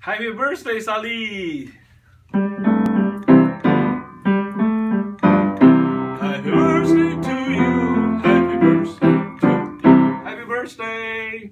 Happy birthday, Sally! Happy birthday to you. Happy birthday to you. Happy birthday.